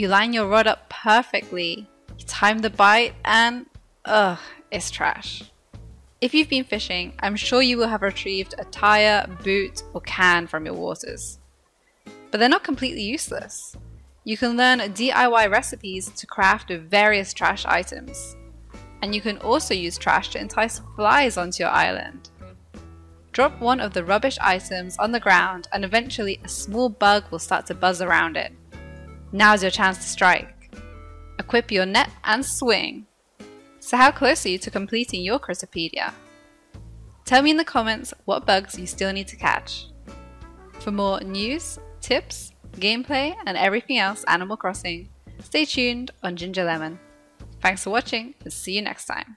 You line your rod up perfectly, you time the bite, and ugh, it's trash. If you've been fishing, I'm sure you will have retrieved a tire, boot, or can from your waters. But they're not completely useless. You can learn DIY recipes to craft various trash items. And you can also use trash to entice flies onto your island. Drop one of the rubbish items on the ground and eventually a small bug will start to buzz around it. Now's your chance to strike. Equip your net and swing. So how close are you to completing your Critterpedia? Tell me in the comments what bugs you still need to catch. For more news, tips, gameplay, and everything else Animal Crossing, stay tuned on Ginger Lemon. Thanks for watching and see you next time.